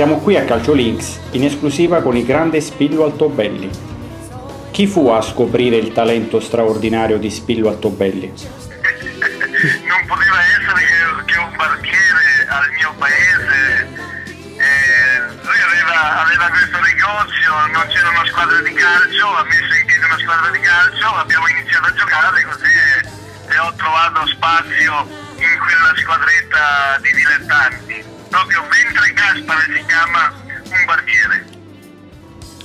Siamo qui a Calcio Links in esclusiva con il grande Spillo Altobelli. Chi fu a scoprire il talento straordinario di Spillo Altobelli? non poteva essere che, che un barbiere al mio paese. Eh, lui aveva, aveva questo negozio, non c'era una squadra di calcio, ha messo in piedi una squadra di calcio, abbiamo iniziato a giocare così e, e ho trovato spazio in quella squadretta di dilettanti. Proprio mentre Gaspare si chiama un barbiere.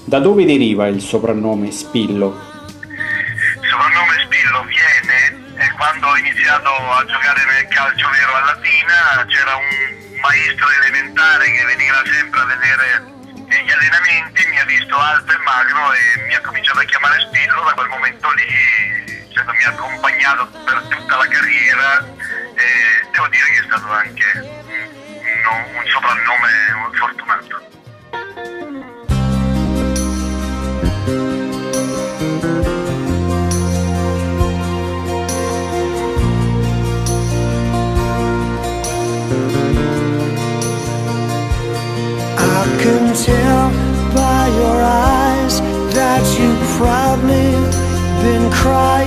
Da dove deriva il soprannome Spillo? Il soprannome Spillo viene e quando ho iniziato a giocare nel calcio vero a Latina c'era un maestro elementare che veniva sempre a vedere gli allenamenti, mi ha visto alto e magro e mi ha cominciato a chiamare Spillo, da quel momento lì cioè, mi ha accompagnato per tutta la carriera e devo dire che è stato anche un, un soprannome fortunato. I can tell by your eyes that you've probably been crying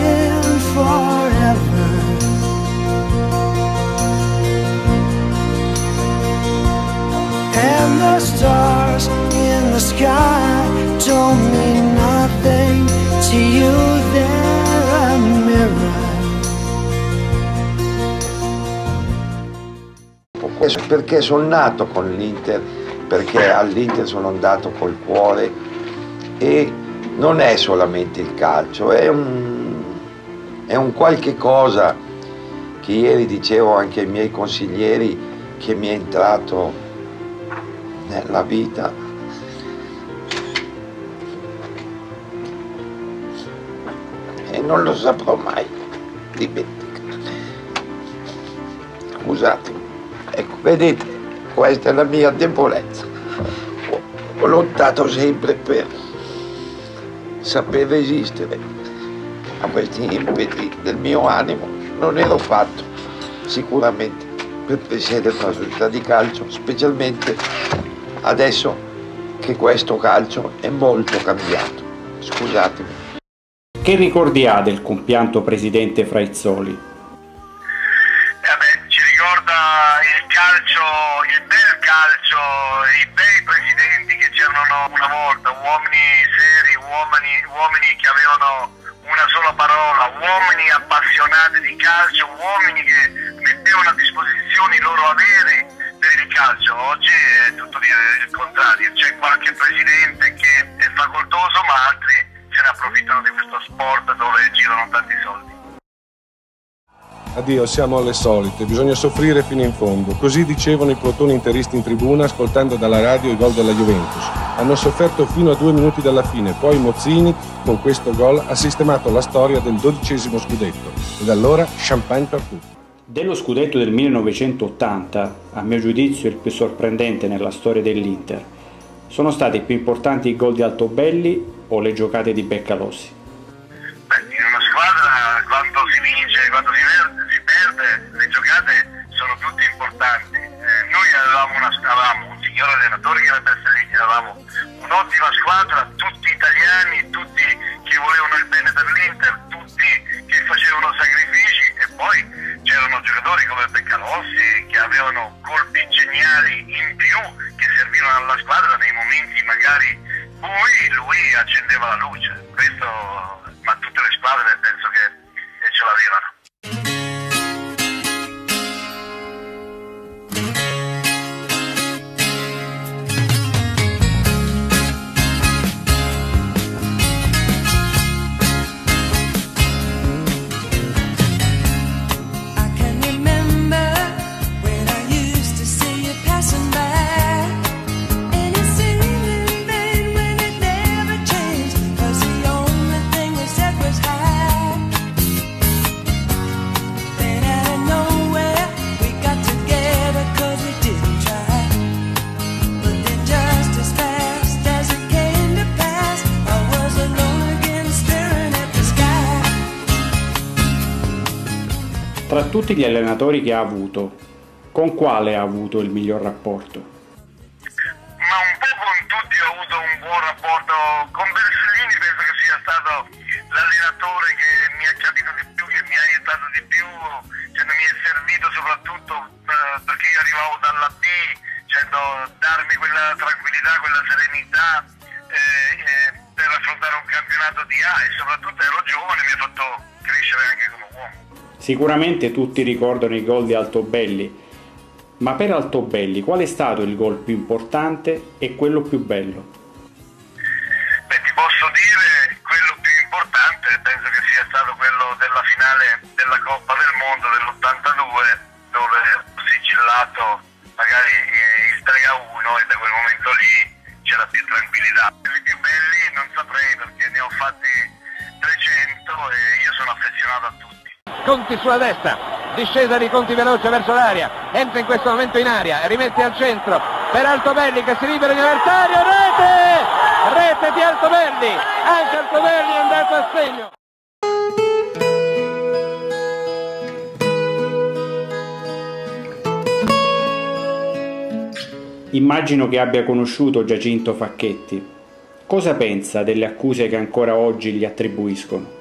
sky don't mean nothing to you, they're a mirror. Perché sono nato con l'Inter, perché all'Inter sono andato col cuore e non è solamente il calcio, è un, è un qualche cosa che ieri dicevo anche ai miei consiglieri che mi è entrato nella vita. Non lo saprò mai dimenticare. Scusatemi. Ecco, vedete, questa è la mia debolezza. Ho, ho lottato sempre per saper resistere a questi impeti del mio animo. Non ero fatto sicuramente per presiedere una società di calcio, specialmente adesso che questo calcio è molto cambiato. Scusatemi. Che ricordi ha del compianto presidente Fraizzoli? Eh vabbè, ci ricorda il calcio, il bel calcio, i bei presidenti che c'erano una volta, uomini seri, uomini, uomini che avevano una sola parola, uomini appassionati di calcio, uomini che mettevano a disposizione i loro averi per il calcio. Oggi è tutto il contrario, c'è qualche presidente che è facoltoso ma altri ne approfittano di questo sport dove girano tanti soldi. Addio, siamo alle solite, bisogna soffrire fino in fondo. Così dicevano i protoni interisti in tribuna ascoltando dalla radio i gol della Juventus. Hanno sofferto fino a due minuti dalla fine, poi Mozzini, con questo gol, ha sistemato la storia del dodicesimo scudetto. Ed allora champagne per tutti. Dello scudetto del 1980, a mio giudizio il più sorprendente nella storia dell'Inter, sono stati più importanti i gol di Altobelli o le giocate di Beccalossi? Beh, in una squadra quando si vince, quando si perde, si perde le giocate sono tutte importanti. Eh, noi avevamo, una, avevamo un signor allenatore che era Bertolini, Tra tutti gli allenatori che ha avuto, con quale ha avuto il miglior rapporto? un buon rapporto con Bersellini, penso che sia stato l'allenatore che mi ha capito di più, che mi ha aiutato di più, cioè, mi è servito soprattutto eh, perché io arrivavo dalla B, cioè, darmi quella tranquillità, quella serenità eh, eh, per affrontare un campionato di A e soprattutto ero giovane, mi ha fatto crescere anche come. Sicuramente tutti ricordano i gol di Altobelli, ma per Altobelli qual è stato il gol più importante e quello più bello? Beh, ti posso dire quello più importante, penso che sia stato quello della finale della Coppa del Mondo dell'82, dove ho sigillato magari eh, il 3 a 1 e da quel momento lì c'era più tranquillità. Quelli più belli non saprei perché ne ho fatti 300 e io sono affezionato a tutti. Conti sulla destra, discesa di Conti veloce verso l'aria, entra in questo momento in aria, rimette al centro per Altobelli che si libera in avversario, rete! Rete di Altobelli, anche Altobelli è andato a segno. Immagino che abbia conosciuto Giacinto Facchetti. Cosa pensa delle accuse che ancora oggi gli attribuiscono?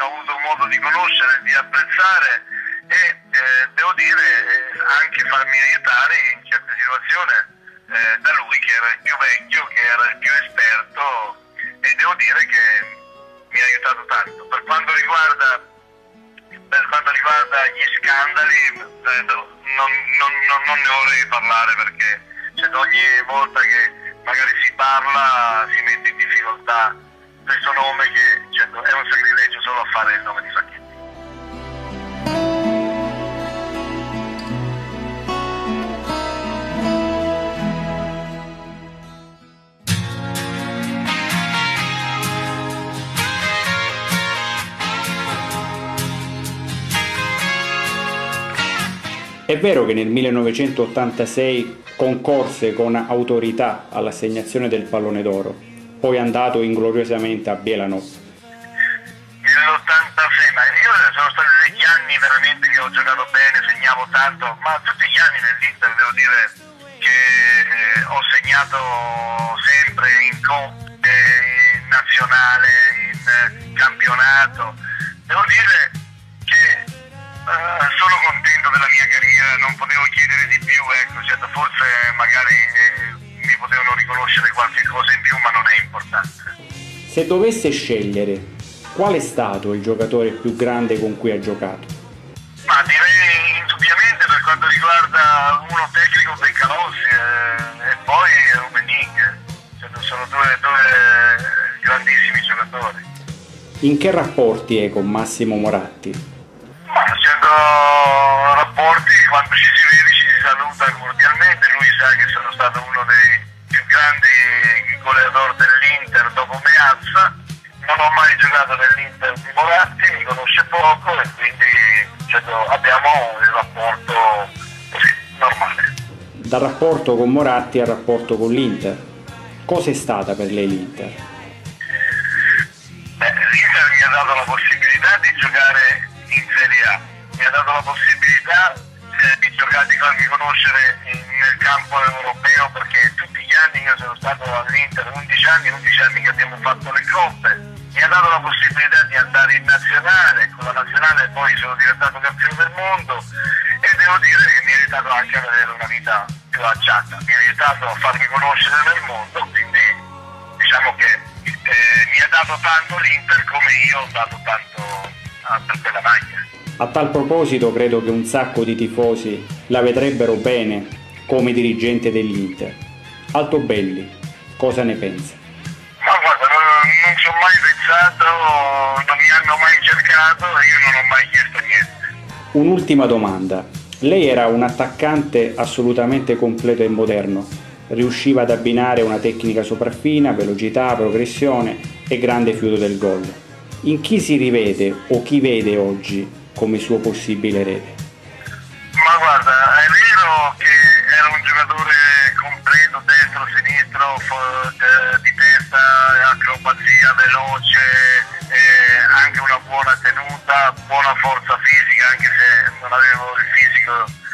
Ho avuto modo di conoscere, di apprezzare e eh, devo dire anche farmi aiutare in certe situazioni eh, da lui che era il più vecchio, che era il più esperto e devo dire che mi ha aiutato tanto. Per quanto riguarda, per quanto riguarda gli scandali, eh, no- non, non- non- ne vorrei parlare perché cioè, ogni volta che magari si parla si mette in difficoltà questo nome che cioè, è un a fare il nome di Facchetti. È vero che nel 1986 concorse con autorità all'assegnazione del pallone d'oro, poi andato ingloriosamente a Bielanov. Anni veramente che ho giocato bene, segnavo tanto, ma tutti gli anni nell'Inter devo dire che eh, ho segnato sempre in coppe, in nazionale, in eh, campionato. Devo dire che eh, sono contento della mia carriera, non potevo chiedere di più, ecco, certo, forse magari eh, mi potevano riconoscere qualche cosa in più, ma non è importante. Se dovesse scegliere, qual è stato il giocatore più grande con cui ha giocato? Grandissimi giocatori. In che rapporti è con Massimo Moratti? Ma facendo rapporti, quando ci si vede ci si saluta cordialmente, lui sa che sono stato uno dei più grandi goleador dell'Inter dopo Meazza, non ho mai giocato nell'Inter di Moratti, mi conosce poco e quindi cioè, abbiamo il rapporto così, normale. Dal rapporto con Moratti al rapporto con l'Inter. Cosa è stata per lei l'Inter? Beh, l'Inter mi ha dato la possibilità di giocare in Serie A, mi ha dato la possibilità eh, di giocare, di farmi conoscere nel campo europeo perché tutti gli anni io sono stato all'Inter, 11 anni, 11 anni che abbiamo fatto le coppe, mi ha dato la possibilità di andare in nazionale, con la nazionale poi sono diventato campione del mondo e devo dire che mi ha aiutato anche ad avere una vita più agiata, mi ha aiutato a farmi conoscere nel mondo, diciamo che eh, mi ha dato tanto l'Inter come io ho dato tanto a, per quella maglia. A tal proposito credo che un sacco di tifosi la vedrebbero bene come dirigente dell'Inter. Altobelli, cosa ne pensa? Ma guarda, non, non ci ho mai pensato, non mi hanno mai cercato e io non ho mai chiesto niente. Un'ultima domanda. Lei era un attaccante assolutamente completo e moderno. Riusciva ad abbinare una tecnica sopraffina, velocità, progressione e grande fiuto del gol. In chi si rivede o chi vede oggi come suo possibile erede? Ma guarda, è vero che era un giocatore completo, destro, sinistro, de- di testa, acrobazia veloce, eh, anche una buona tenuta, buona forza fisica, anche se non avevo il fisico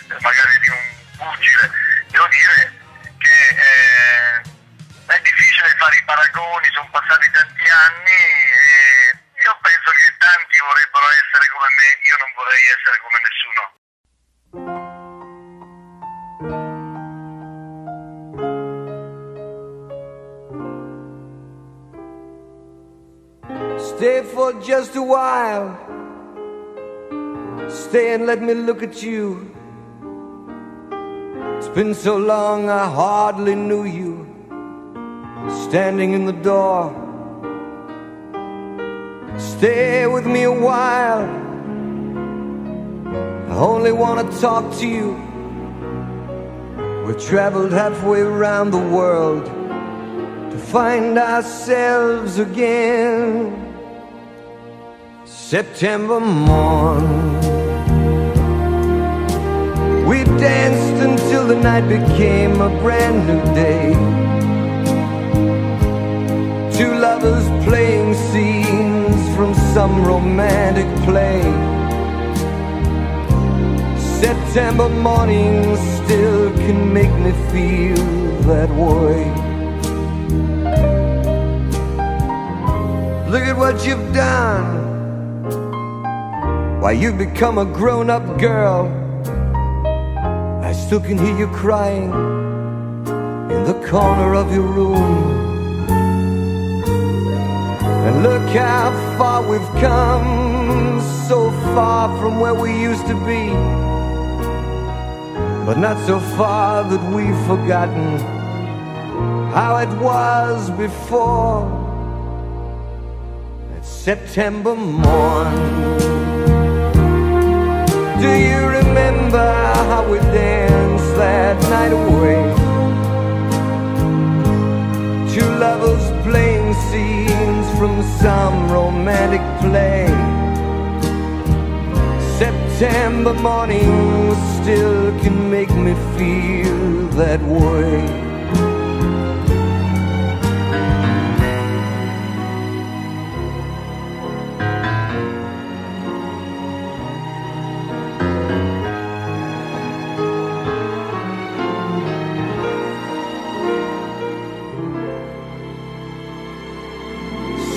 Stay for just a while. Stay and let me look at you. It's been so long I hardly knew you. Standing in the door. Stay with me a while. I only want to talk to you. We've traveled halfway around the world to find ourselves again. September morn. We danced until the night became a brand new day. Two lovers playing scenes from some romantic play. September morning still can make me feel that way. Look at what you've done. Why, you've become a grown up girl. I still can hear you crying in the corner of your room. And look how far we've come, so far from where we used to be. But not so far that we've forgotten how it was before. That September morn. Do you remember how we danced that night away? Two lovers playing scenes from some romantic play. September morning still can make me feel that way.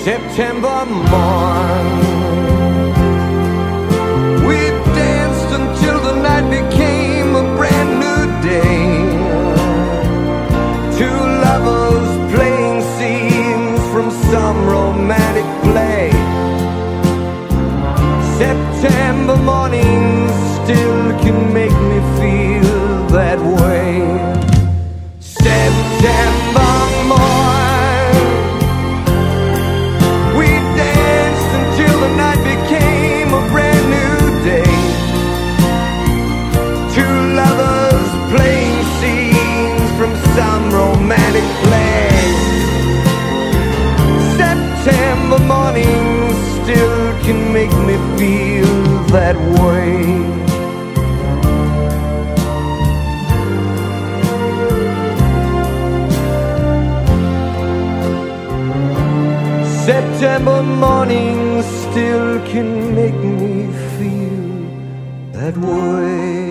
September morn. Night became a brand new day. Two lovers playing scenes from some romantic play. September morning that way. September morning still can make me feel that way.